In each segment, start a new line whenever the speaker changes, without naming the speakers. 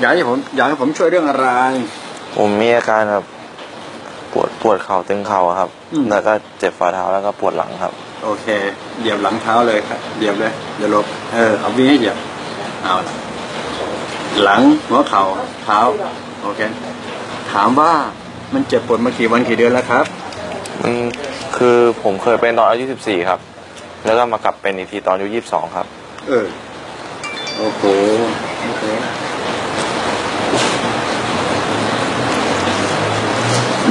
อยากให้ผมอยากให้ผมช่วยเรื่องอะไร
ผมมีอาการแบบปวดปวดเข่าตึงเข่าอะครับ
อืม
แล้วก็เจ็บฝ่าเท้าแล้วก็ปวดหลังครับ
โอเคเหยียบหลังเท้าเลยครับเหยียบเลยอย่าหลบเออเอาวิ่งให้เหยียบเอาละหลังหัวเข่าเท้าโอเคถามว่ามันเจ็บปวดมากี่วันกี่เดือนแล้วครับ
มันคือผมเคยเป็นตอนอายุ14ครับ แล้วก็มากลับเป็นอีกทีตอนอายุ22ครับ
เออโอ้โหโอเค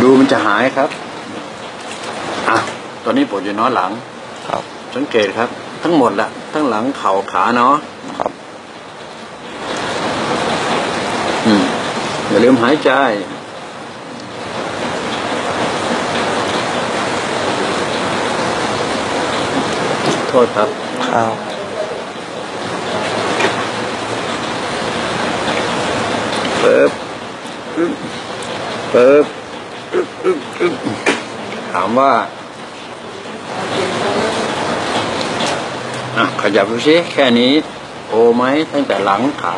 ดูมันจะหายครับ อะ ตอนนี้ปวดอยู่เน้อหลัง
ครับ
สังเกตครับ ทั้งหมดละทั้งหลังเข่าขาเนาะ
ครับ
อืมอย่าลืมหายใจโทษครับ
ข้าว
เปิบอึ๊บเปิบอึ๊บอึ๊บอึ๊บ ถามว่าอะขยับดูสิแค่นี้ โอไหมตั้งแต่หลังขา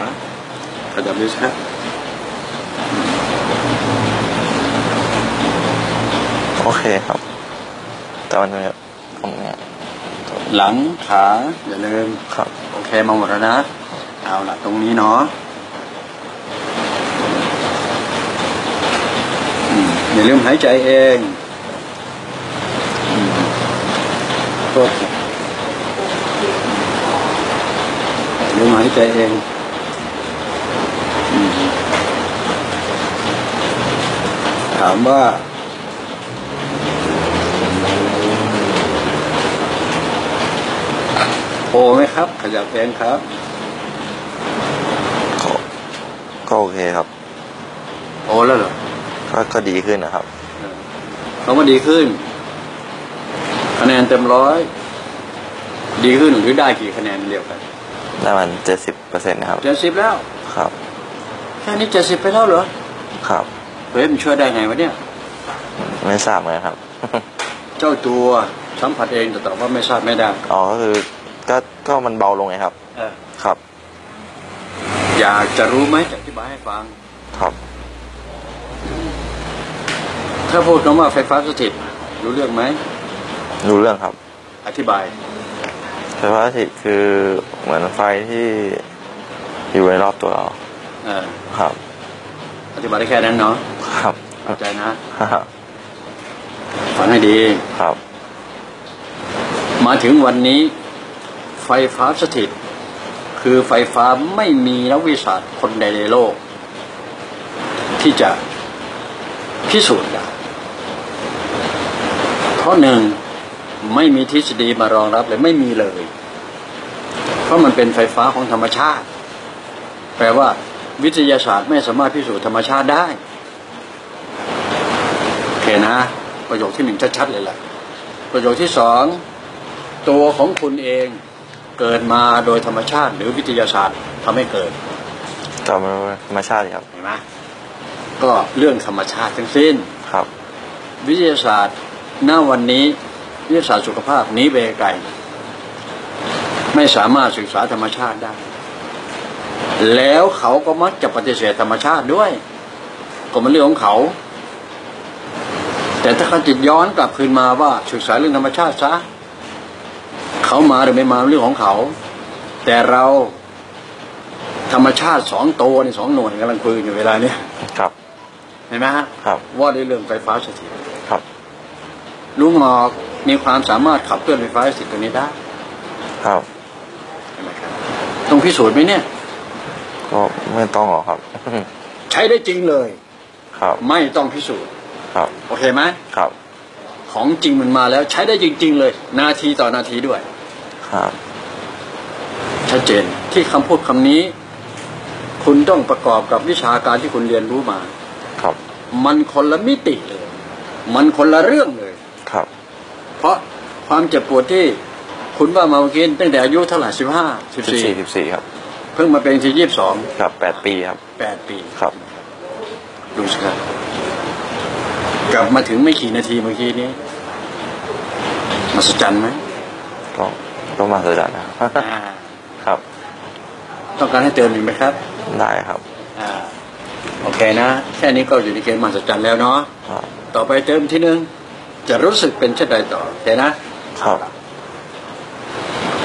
ขยับดูสิครับ
โอเคครับแต่มันแบบตรงเนี้ย
หลังขาอย่าลืม
ครับ
โอเคมาหมดแล้วนะ เอาละตรงนี้เนาะ อืมอย่าลืมหายใจเองอืมโทษครับอย่าลืมหายใจเองอืมถามว่าโอไหมครับ ขยับเองครับ
ก็ก็โอเคครับ
โอแล้วเหรอ
ก็ก็ดีขึ้นนะครับ
เขามาดีขึ้น คะแนนเต็มร้อย ดีขึ้นหรือได้กี่คะแนนเดียวกัน
ได้มันเจ็ดสิบเปอร์เซ็นต์นะครับ
เจ็ดสิบแล้ว
ครับ
แค่นี้เจ็ดสิบไปแล้วเหรอ
ครับ
เฮ้ยมันช่วยได้ไงวะเนี่ย
ไม่ทราบเหมือนกันครับ
เจ้าตัวสัมผัสเองแต่ตอบว่าไม่ทราบไม่ได้
อ๋อก็คือก็ก็มันเบาลงไงครับ
เออ
ครับ
อยากจะรู้ไหมจะอธิบายให้ฟัง
ครับ
ถ้าพูดคำว่าไฟฟ้าสถิตรู้เรื่องไหม
รู้เรื่องครับ
อธิบาย
ไฟฟ้าสถิตคือเหมือนไฟที่อยู่ในรอบตัวเรา
เออ
ครับ
อธิบายได้แค่นั้นเนาะ
ครับ
เข้าใจนะ
ครับ
ฟังให้ดี
ครับ
มาถึงวันนี้ ไฟฟ้าสถิต คือไฟฟ้าไม่มีนักวิทยาศาสตร์คนใดในโลก ที่จะพิสูจน์ได้ เพราะหนึ่งไม่มีทฤษฎีมารองรับเลยไม่มีเลย เพราะมันเป็นไฟฟ้าของธรรมชาติ แปลว่าวิทยาศาสตร์ไม่สามารถพิสูจน์ธรรมชาติได้โอเคนะ ประโยคที่หนึ่งชัดๆเลยแหละประโยคที่สองตัวของคุณเองเกิดมาโดยธรรมชาติ หรือวิทยาศาสตร์ทำให้เกิด
ก็มันธรรมชาติครับ
เห็นไหมก็เรื่องธรรมชาติทั้งสิ้น
ครับ
วิทยาศาสตร์ ณวันนี้วิทยาศาสตร์สุขภาพหนี้ไปไกลไม่สามารถศึกษาธรรมชาติได้ แล้วเขาก็มักจะปฏิเสธธรรมชาติด้วย ก็มันเรื่องของเขา แต่ถ้าเขาจิตย้อนกลับคืนมาว่าศึกษาเรื่องธรรมชาติซะเขามาหรือไม่มาเรื่องของเขา แต่เราธรรมชาติสองตัวนี่สองหน่วยกำลังคุยอยู่เวลาเนี้ย
ครับ
เห็นไหมฮะ
ครับ
ว่าด้วยเรื่องไฟฟ้าสถิต
ครับ
ลุงหมอกมีความสามารถขับเคลื่อนไฟฟ้าสถิตตัวนี้ได้
ครับ
ใช่ไหมครับต้องพิสูจน์ไหมเนี่ย
ก็ไม่ต้องหรอกครับ
ใช้ได้จริงเลย
ครับ
ไม่ต้องพิสูจน์
ครับ
โอเคไหม
ครับ
ของจริงมันมาแล้วใช้ได้จริง ๆ เลย นาทีต่อนาทีด้วย
ครับ
ชัดเจนที่คำพูดคำนี้ คุณต้องประกอบกับวิชาการที่คุณเรียนรู้มา
ครับ
มันคนละมิติเลยมันคนละเรื่องเลย
ครับ
เพราะความเจ็บปวดที่คุณว่ามาเมื่อกี้ตั้งแต่อายุเท่าไหร่สิบห้าสิบ
สิบ
สี่
สี่สิบสี่ครับ
เพิ่งมาเป็นที่ยี่สิบสอง
ครับแปดปีครับ
แปดปี
ครับ
ดูสิครับกลับมาถึงไม่กี่นาทีเมื่อกี้นี้มหัศจรรย์ไหม
ก็ก็มาสจันนะ
อ่า
ครับ
ต้องการให้เตือนอีกไหมครับ
ได้ครับ
อ่าเคนะ แค่นี้ก็อยู่ในเกณฑ์มหัศจรรย์แล้วเนาะ
ครับ
ต่อไปเติมที่หนึ่ง จะรู้สึกเป็นเช่นใดต่อโอเคนะ
ครับ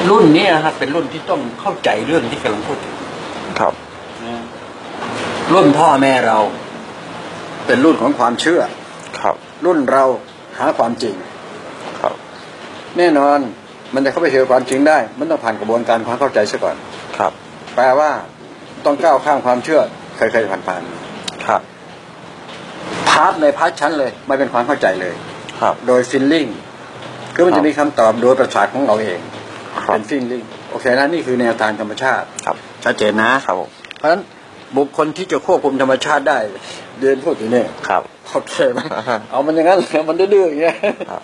รุ่นนี้นะครับเป็นรุ่นที่ต้องเข้าใจเรื่องที่กำลังพูดถึง
ครับ
นะรุ่นพ่อแม่เรา เป็นรุ่นของความเชื่อ
ครับ
รุ่นเราหาความจริง
ครับ
แน่นอนมันจะเข้าไปเจอความจริงได้ มันต้องผ่านกระบวนการความเข้าใจซะก่อน
ครับ
แปลว่าต้องก้าวข้ามความเชื่อเคยๆผ่าน
ครับ
ๆ part in passion เลย ไม่เป็นความเข้าใจเลย
ครับ
โดย feeling คือมันจะมีคำตอบครับโดยประสาทของเราเอง
ครับ
เป็น feeling โอเคนะนี่คือแนวทางธรรมชาติ
ครับ
ชัดเจนนะ
ครับผม
เพราะฉะนั้นบุคคลที่จะควบคุมธรรมชาติได้ เดินพูดอยู่เนี่ย
ครับ
โอเคไหม
อ่าฮะ
เอามันอย่างนั้นเลยมันดื้อๆอย่างเงี้ย
ครับ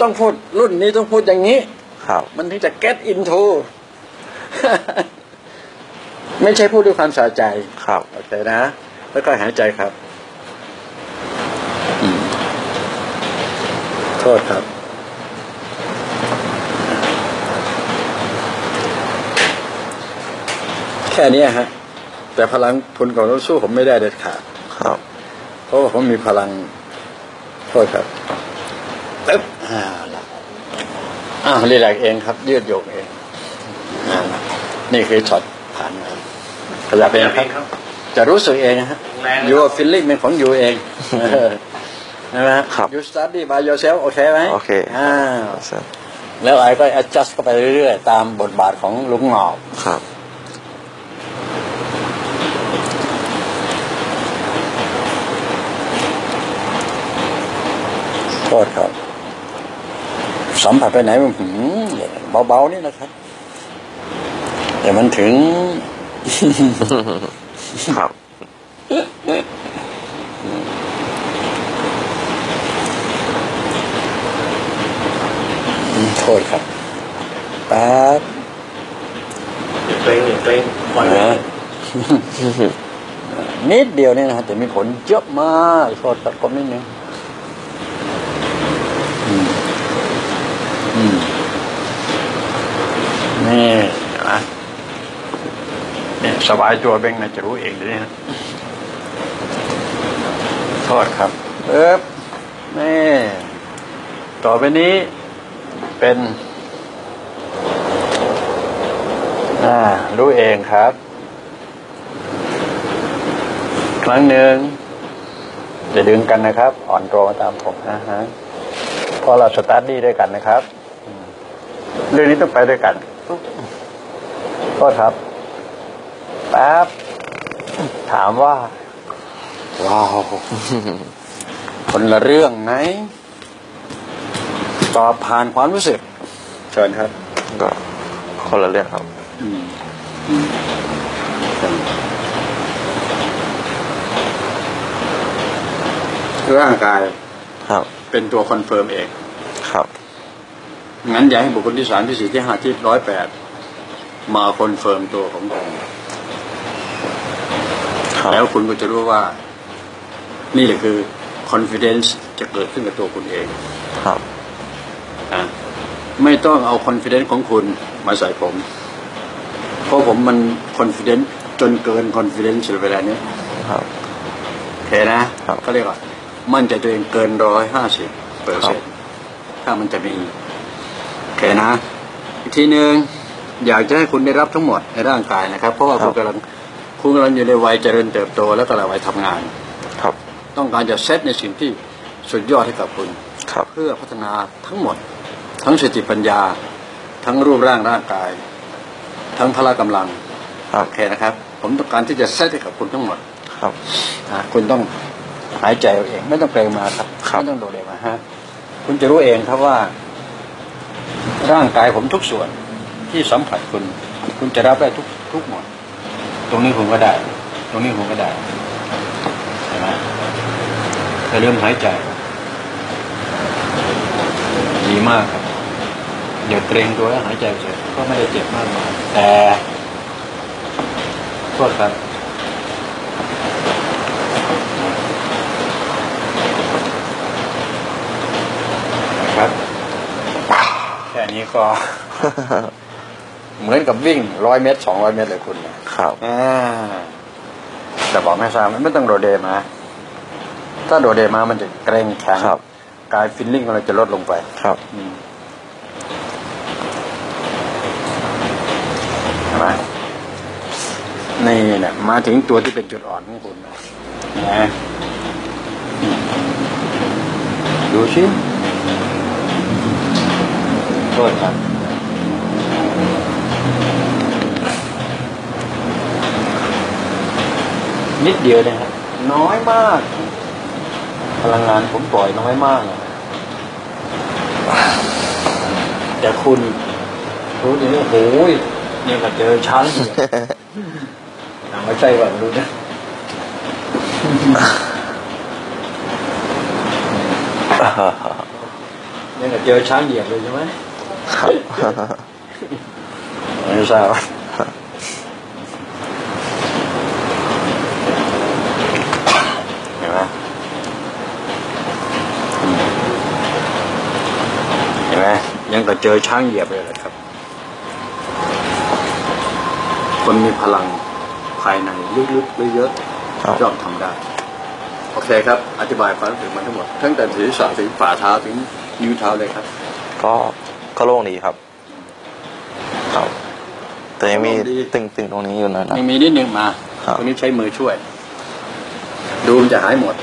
ต้องพูดรุ่นนี้ต้องพูดอย่างนี้
ครับ
มันถึงจะ get into ไม่ใช่พูดด้วยความสะใจ
ครับ
โอเคนะ แล้วก็หายใจครับอืม โทษครับ แค่เนี้ยฮะ แต่พลังทุนของเราสู้ผมไม่ได้เด็ดขาด
ครับ
เพราะว่าผมมีพลัง โทษครับตึ๊บอ่าละอ้าวรีแลกซ์เองครับ ยืดโยกเองอ่าละนี่คือช็อตผ่านมาขยับเองครับ จะรู้สึกเองนะฮะ your feeling เป็นของ you เองเออ ใช่ไหมฮะ
ครับ
you study by yourself โอเคไหม
โอเค
อ่า
ครับ
แล้วไอ้ก็ adjust เข้าไปเรื่อยๆ ตามบทบาทของลุงหงอก
ครับ
โทษครับ สัมผัสไปไหนมันหืมเบาๆนี่นะครับ แต่มันถึง
ครับ
โท ษครับแป๊บ
เกรงเกรงปล่อย
นะนิดเดียวเนี่ยนะฮะแต่มีผลเยอะมากโทษครับผมนิดนึงอืมอืมนี่เห็นไหมเนี่ยสบายตัวเบงนะจะรู้เองเลยเนี่ยโทษครับเอ๊บนี่ต่อไปนี้ เป็นอ่ารู้เองครับ ครั้งหนึ่งจะดึงกันนะครับ อ่อนตัวมาตามผมนะฮะพราะเราสตาร์ทดีด้วยกันนะครับเรื่องนี้ต้องไปด้วยกันโทษครับแป๊บถามว่า ว้าว คนละเรื่องไหม ตอบผ่านความรู้สึกเชิญครับ
ก็คนละเรื่องครับ
ร่างกาย
ครับ
เป็นตัว confirm เอง
ครับ
งั้นอย่าให้บุคคลที่สามที่สี่ที่ห้าที่ร้อยแปดมา confirm ตัวของคุณ
ครับ
แล้วคุณก็จะรู้ว่า นี่แหละคือ confidence จะเกิดขึ้นกับตัวคุณเอง
ครับ
นะ ไม่ต้องเอา confidence ของคุณมาใส่ผม เพราะผมมัน confidence จนเกิน confidence เวลานี้
ครับ
โอเคนะครับก็เรียกว่า มั่นใจตัวเองเกินร้อยห้าสิบเปอร์
ครั
เซ็นต์ครับถ้ามันจะมีโอเคนะ อีกทีหนึ่งอยากจะให้คุณได้รับทั้งหมดในร่างกายนะครับ เพราะว่าคุณกำลังคุณกำลังอยู่ในวัยเจริญเติบโต แล้วก็วัยทำงาน
ครับ
ต้องการจะเซตในสิ่งที่สุดยอดให้กับคุณ
ครับ
เพื่อพัฒนาทั้งหมด ทั้งสติปัญญา ทั้งรูปร่างร่างกาย ทั้งพละกำลัง
ครับ
โอเคนะครับ ผมต้องการที่จะเซตให้กับคุณทั้งหมด
ครับ
อะคุณต้องหายใจเอาเอง ไม่ต้องเกรงมาครับ
ครับ
ไม่ต้องโดดเด่นมาฮะคุณจะรู้เองครับว่า ร่างกายผมทุกส่วนที่สัมผัสคุณ คุณจะรับได้ทุกทุกหมด ตรงนี้ผมก็ได้ ตรงนี้ผมก็ได้ใช่ไหมแต่เริ่มหายใจ ดีมากครับ อย่าเกรงตัวแล้วหายใจเฉยก็ไม่ได้เจ็บมากมายแต่โทษครับนะครับแค่นี้ก็เหมือนกับวิ่งร้อยเมตรสองร้อยเมตรเลยคุณนะครับอ่าแต่บอกไม่ทราบไม่ต้องโดดเดมา ถ้าโดดเดมามันจะเกรงแข็ง
ครับ
กายฟิลลิ่งของเราจะลดลงไป
ครับ
อืมเห็นไหม นี่เนี่ยมาถึงตัวที่เป็นจุดอ่อนของคุณนะดูสิโทษครับนิดเดียวนะครับ น้อยมาก พลังงานผมปล่อยน้อยมากเลยแต่คุณรู้นี่โอ้โหนี่ก็เจอชั้น ไม่ใช่ว่ารู้นะนี่ก็เจอช้างเหยียบเลยใช่ไหม
ครับ
ไม่ทราบเห็นไหมอืมเห็นไหมยังก็เจอช้างเหยียบเลยนะครับ คนมีพลัง ภายในลึกๆเยอะ
ครับ
ๆย่อมทำได้ โอเคครับ อธิบายความรู้สึกมันทั้งหมดตั้งแต่ศีรษะถึงฝ่าเท้าถึงนิ้วเท้าเลยครับ
ก็ก็โล่งดีครับครับแต่ยังมี
โล่งดี
ตึงตึงตรงนี้อยู่หนะนะ
ยังมีนิดนึงมา
ครับ
ตรงนี้ใช้มือช่วย ดูมันจะหายหมด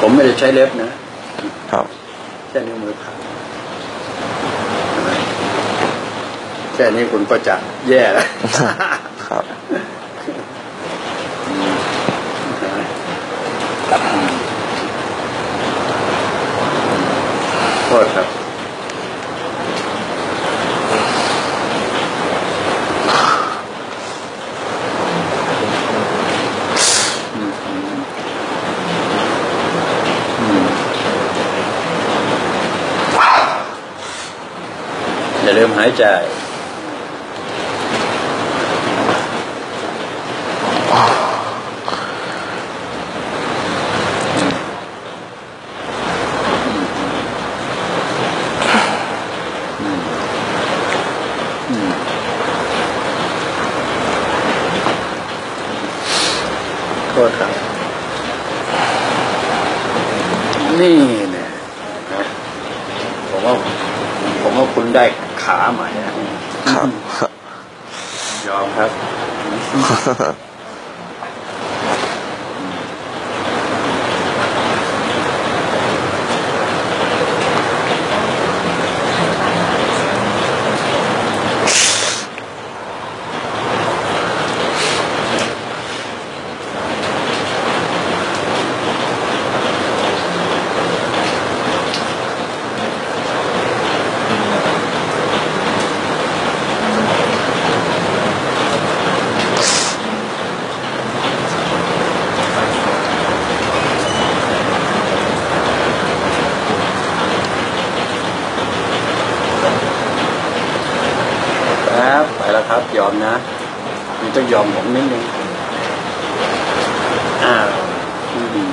ผมไม่ได้ใช้เล็บนะ
ครับ
แค่นิ้วมือผ่านเห็นไหมแค่นี้คุณก็จะแย่แล้ว
ครับ
โทษครับอย่าลืมหายใจ นี่เนี่ยนะผมว่าผมว่าคุณได้ขาใหม่นะครับ ยอมครับ ครับไปแล้วครับ ยอมนะมันต้องยอมผมนิดนึงอ้าวอืม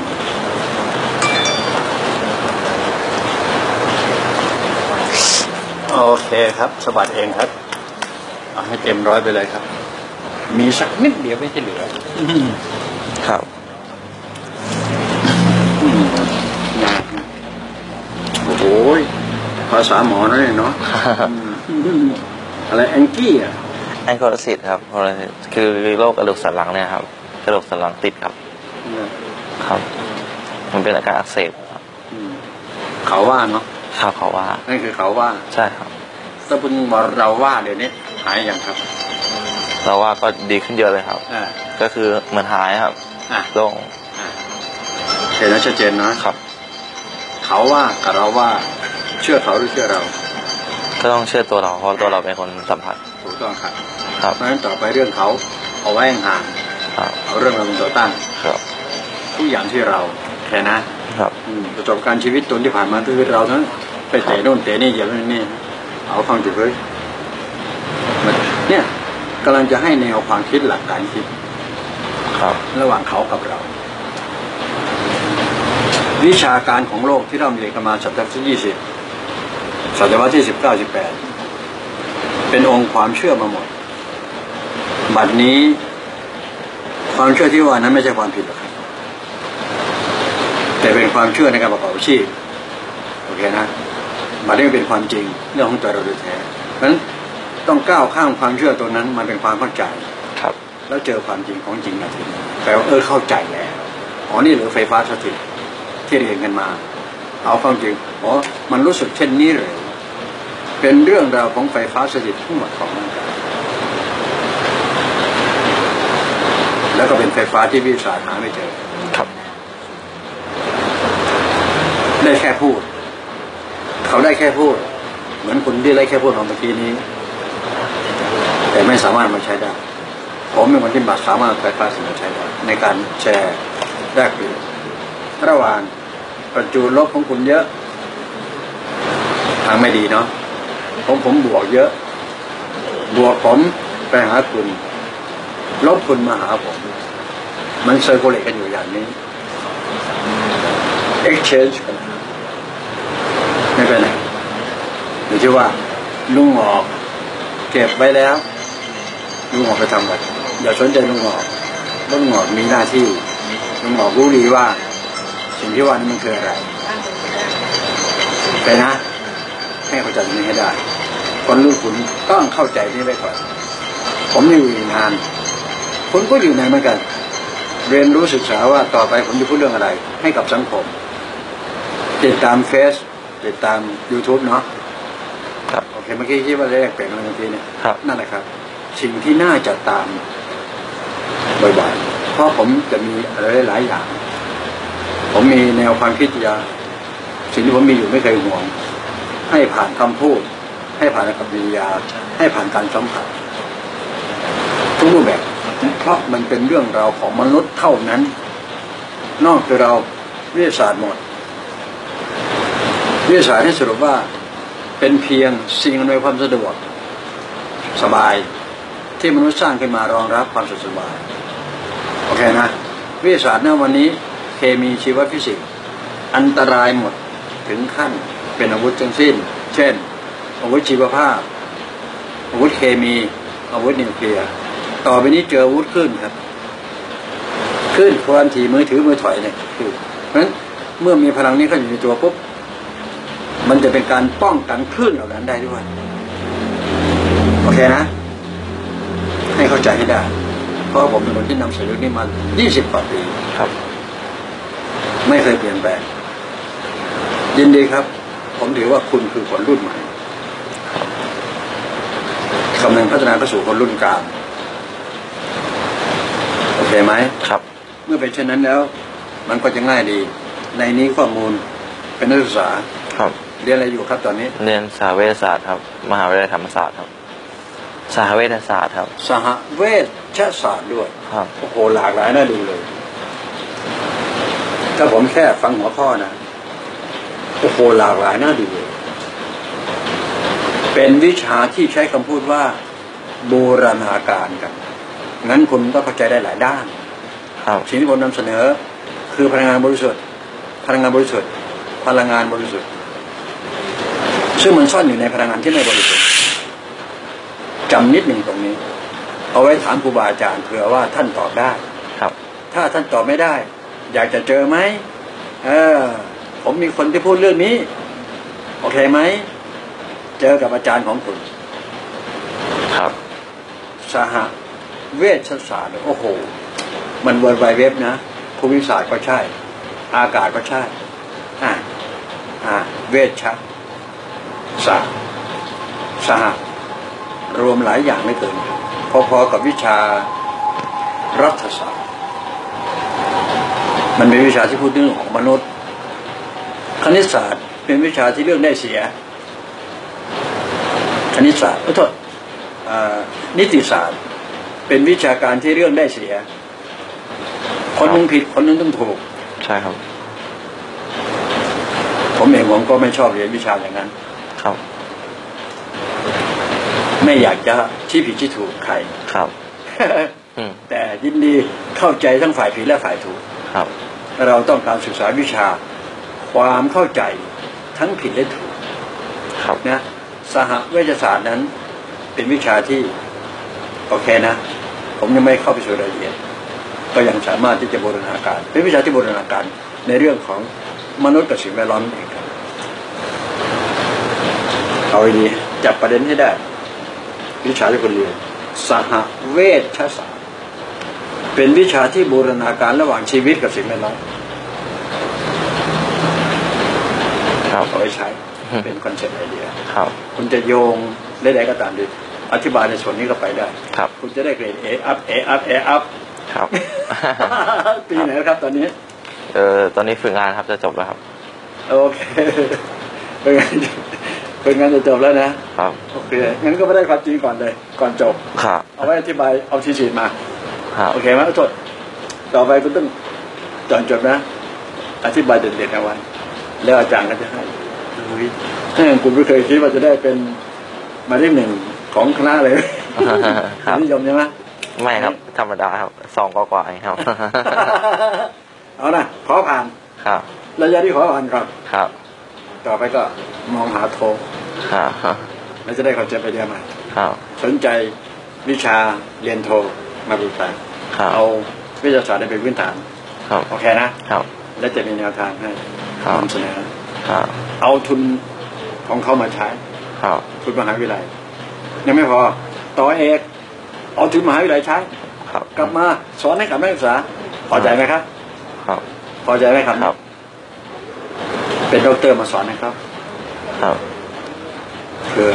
โอเคครับสะบัดเองครับ เอาให้เต็มร้อยไปเลยครับ มีสักนิดเดียวไม่ใช่เหลือ
ครับ
นะโอ้โหภาษาหมอนั่นเองเนาะอืมอะไรแองกี้อะ
แอนโคลสิตครับโคลสิตคือโรคกระดูกสันหลังเนี่ยครับกระดูกสันหลังติดครับ ครับ มันเป็นอาการอักเสบครับ
อืมเขาว่าเนาะ
ครับเขาว่า
นั่นคือเขาว่า
ใช่ครับ
ถ้าคุณบอกเราว่าเดี๋ยวนี้หายอย่างครับ
เราว่าก็ดีขึ้นเยอะเลยครับ
อ่า
ก็คือเหมือนหายครับ
อะ
โล่ง
เห็นแล้วชัดเจนนะครับ เขาว่ากับเราว่า เชื่อเขาหรือเชื่อเรา
ก็ต้องเชื่อตัวเราเพราะตัวเราเป็นคนสัมผัส
ถูกต้องครับ
ครับ
เพราะฉะนั้นต่อไปเรื่องเขาเอาไว้ห่าง
ครับ
ๆเอาเรื่องเราเป็นตัวตั้ง
ครับ
ทุกอย่างที่เราแค่นะครับอืมประสบการณ์ชีวิตตนที่ผ่านมาคือเราทั้งไปเตะโน่นเตะนี่อย่างนั้นนี่เอาความจุดเลยมันเนี่ยกำลังจะให้แนวความคิดหลักการคิด
ครับ
ระหว่างเขากับเรา วิชาการของโลกที่เราเรียนกันมาศตวรรษที่ยี่สิบ ศตวรรษที่สิบเก้าสิบแปดเป็นองค์ความเชื่อมาหมด บัดนี้ความเชื่อที่ว่านั้นไม่ใช่ความผิดหรอกครับแต่เป็นความเชื่อในการประกอบอาชีพโอเคนะบัดนี้มันเป็นความจริงเรื่องของตัวเราโดยแท้เพราะฉะนั้นต้องก้าวข้ามความเชื่อตัวนั้นมันเป็นความเข้าใจ
ครับ
แล้วเจอความจริงของจริงนาทีนี้แปลว่าเออเข้าใจแล้วอ๋อนี่หรือไฟฟ้าสถิตที่เรียนกันมา เอาความจริงอ๋อมันรู้สึกเช่นนี้เลย เป็นเรื่องราวของไฟฟ้าสถิตทั้งหมดของร่างกายแล้วก็เป็นไฟฟ้าที่วิทยาศาสตร์หาไม่เจอ
ครับ
ได้แค่พูด เขาได้แค่พูด เหมือนคุณที่ได้แค่พูดของเมื่อกี้นี้ แต่ไม่สามารถมาใช้ได้ ผมเป็นคนที่มาสามารถไฟฟ้าสถิตใช้ได้ในการแชร์แลกเปลี่ยนระหว่างประจุลบของคุณเยอะทางไม่ดีเนาะ ผมผมบวกเยอะ บวกผมไปหาคุณ ลบคุณมาหาผม มันเซอร์โคเลตกันอยู่อย่างนี้ exchange กันไม่เป็นไรหรือว่า ลุงหอกเก็บไว้แล้ว ลุงหอกไปทำอะไรอย่าสนใจลุงหอกลุงหอกมีหน้าที่ ลุงหอกรู้ดีว่า สิ่งที่ว่านั้นมันคืออะไรไปนะ ให้เข้าใจตรงนี้ให้ได้ คนรุ่นคุณต้องเข้าใจนี้ไว้ก่อน ผมอยู่อีกนานคุณก็อยู่นานเหมือนกัน เรียนรู้ศึกษาว่าต่อไปผมจะพูดเรื่องอะไร ให้กับสังคม ติดตามเฟซติดตาม YouTube เนาะ
ครับ
โอเคเมื่อกี้คิดว่าแรกเปลี่ยนมาเมื่อกี้เนี่ย
ครับ
นั่นแหละครับ สิ่งที่น่าจะตามบ่อยๆเพราะผมจะมีอะไรหลายอย่าง ผมมีแนวความคิดจะสิ่งที่ผมมีอยู่ไม่เคยห่วง ให้ผ่านคำพูด ให้ผ่านกับวิญญาณให้ผ่านการสัมผัสทุกรูปแบบ เพราะมันเป็นเรื่องราวของมนุษย์เท่านั้น นอกจากเราวิทยาศาสตร์หมดวิทยาศาสตร์ให้สรุปว่าเป็นเพียงสิ่งอำนวยความสะดวก สบายที่มนุษย์สร้างขึ้นมารองรับความสุขสบายโอเคนะวิทยาศาสตร์ณวันนี้เคมีชีวฟิสิกส์อันตรายหมดถึงขั้น เป็นอาวุธทั้งสิ้น เช่น อาวุธชีวภาพ อาวุธเคมี อาวุธนิวเคลียร์ ต่อไปนี้เจออาวุธขึ้นครับ ขึ้นความถี่มือถือมือถอยเนี่ยคือเพราะฉะนั้นเมื่อมีพลังนี้เข้าอยู่ในตัวปุ๊บ มันจะเป็นการป้องกันคลื่นเหล่านั้นได้ด้วย โอเคนะ ให้เข้าใจให้ได้ เพราะผมเป็นคนที่นำเสนอเรื่องนี้มา 20 กว่าปี
ครับ
ไม่เคยเปลี่ยนแปลงยินดีครับ ผมถือว่าคุณคือคนรุ่นใหม่กำลังพัฒนาเข้าสู่คนรุ่นกลางโอเคไหม
ครับ
เมื่อเป็นเช่นนั้นแล้ว มันก็จะง่ายดี ในนี้ข้อมูลเป็นนักศึกษา
ครับ
เรียนอะไรอยู่ครับตอนนี้
เรียนสาเวชศาสตร์ครับ มหาวิทยาลัยธรรมศาสตร์ครับสาเวชศาสตร์ครับ
สหเวชศาสตร์ด้วย
ครับ
โอ้โหหลากหลายน่าดูเลย ถ้าผมแค่ฟังหัวข้อนะ โอ้โหหลากหลายน่าดูเลยเป็นวิชาที่ใช้คำพูดว่าบูรณาการกัน งั้นคุณต้องเข้าใจได้หลายด้าน
ครับ
สิ่งที่ผมนำเสนอ คือพลังงานบริสุทธิ์ พลังงานบริสุทธิ์ พลังงานบริสุทธิ์ ซึ่งมันซ่อนอยู่ในพลังงานที่ไม่บริสุทธิ์จำนิดหนึ่งตรงนี้ เอาไว้ถามครูบาอาจารย์เผื่อว่าท่านตอบได้
ครับ
ถ้าท่านตอบไม่ได้ อยากจะเจอไหมเออ ผมมีคนที่พูดเรื่องนี้ โอเคไหม เจอกับอาจารย์ของคุณ
ครับ
สหเวชศาสตร์โอ้โห มัน world wide web นะภูมิศาสตร์ก็ใช่ อากาศก็ใช่ อ่าอ่า เวชชะศาสตร์สหรวมหลายอย่างไม่เกินพอๆกับวิชารัฐศาสตร์ มันเป็นวิชาที่พูดเรื่องของมนุษย์ค ณิตศาสตร์เป็นวิชาที่เรื่องได้เสีย คณิตศาสตร์ขอโทษอ่านิติศาสตร์ เป็นวิชาการที่เรื่องได้เสีย คนหนึงผิดคนหนึงต้องถูก
ใช่ครับ
ผมเองผมก็ไม่ชอบเรียนวิชาอย่างนั้น
ครับ
ไม่อยากจะชี้ผิดชี้ถูกใคร
ครับอืม
แต่ยินดีเข้าใจทั้งฝ่ายผิดและฝ่ายถูก
ครับ
เราต้องการศึกษาวิชา ความเข้าใจทั้งผิดและถูก
ครับ
นะสหเวชศาสตร์นั้นเป็นวิชาที่โอเคนะ ผมยังไม่เข้าไปสู่รายละเอียด ก็ยังสามารถที่จะบูรณาการ เป็นวิชาที่บูรณาการในเรื่องของมนุษย์กับสิ่งแวดล้อมนั่นเองครับเอาให้ดีจับประเด็นให้ได้ วิชาที่คุณเรียนสหเวชศาสตร์เป็นวิชาที่บูรณาการระหว่างชีวิตกับสิ่งแวดล้อม
ครับ
เอาไว้ใช้เป็น concept idea
ครับ
คุณจะโยงใดๆก็ตามดีอธิบายในส่วนนี้ก็ไปได้
ครับ
คุณจะได้เกรด A up A up A up
ครับ
ปีไหนแล้วครับตอนนี้
เออตอนนี้ฝึกงานครับจะจบแล้วครับ
โอเคเป็นงานเป็นงานจะจบแล้วนะ
ครับ
โอเคงั้นก็ไม่ได้ความจริงก่อนเลย ก่อนจบ
ครับ
เอาไว้อธิบายเอาทีชีตมา
ครับ
โอเคไหมจดต่อไปคุณต้องจอนจบนะ อธิบายเด็ดๆเอาไว้แล้วอาจารย์ก็จะให้ เฮ้ยถ้าอย่างคุณไม่เคยคิดว่าจะได้เป็นหมายเลขหนึ่งของคณะเลย
ครับ
นิยมใช่ไหม
ไม่ครับ ธรรมดาครับสองกว่าๆเองครับ
เอานะขอผ่าน
ครับ
ระยะที่ขอผ่านก่อน
ครับ
ต่อไปก็มองหาโทร
ครับ
แล้วจะได้ความเจ็บไปเดียวมา
ครับ
สนใจวิชาเรียนโทมาปรึกษา
ครับ
เอาวิทยาศาสตร์เป็นพื้นฐาน
ครับ
โอเคนะ
ครับ
และจะมีแนวทางให้
ครับ
นำเสนอ
ครับ
เอาทุนของเขามาใช้
ครับ
ทุนมหาวิทยาลัยยังไม่พอ ต่อเอกเอาทุนมหาวิทยาลัยใช้
ครับ
กลับมาสอนให้กับนักศึกษาพอใจไหมครับ
ครับ
พอใจไหมครับ
ครับ
เป็นด็อกเตอร์มาสอนนะครับ
ครับ
เพื่อ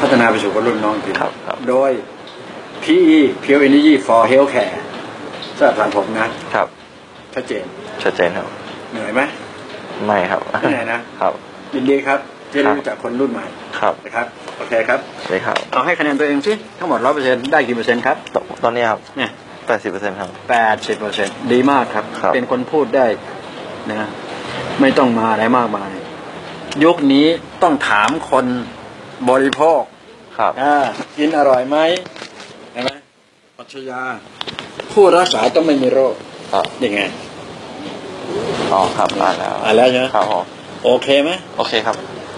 พัฒนาไปสู่คนรุ่นน้องที
ครับครับ
โดย PE Pure Energy for Healthcare สำหรับทางผมนะ
ครับ
ชัดเจน
ชัดเจนครับ
เหนื่อยไหม
ไม่ครับ
ไม่เหนื่อยนะ
ครับ
ยินดีครับที่ได้
ครับ
รู้จักคนรุ่นใหม่
ครับ
นะครับโอเคครับ
เลยครับ
เอาให้คะแนนตัวเองสิทั้งหมดร้อยเปอร์เซ็นต์ได้กี่เปอร์เซ็นต์ครับ
ตตอนนี้ครับ
เนี่ย
แปดสิบเปอร์เซ็นต์ครับ
แปดสิบเปอร์เซ็นต์ดีมากครับ
ครับ
เป็นคนพูดได้นะไม่ต้องมาอะไรมากมายยุคนี้ต้องถามคนบริโภค
ครับ
อ่ากินอร่อยไหมเห็นไหมปรัชญาผู้รักษาต้องไม่มีโรค
ครับ
ยังไง
อ๋อครับอ่านแล้ว
อ่านแล้วใช่ไหม
ครับผม
โอเคไหม
โอเคครับ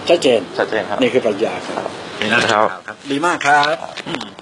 ชัดเจน
ชัดเจนครับ
นี่คือปรัชญาครับ
ครับ
ดีมากครับ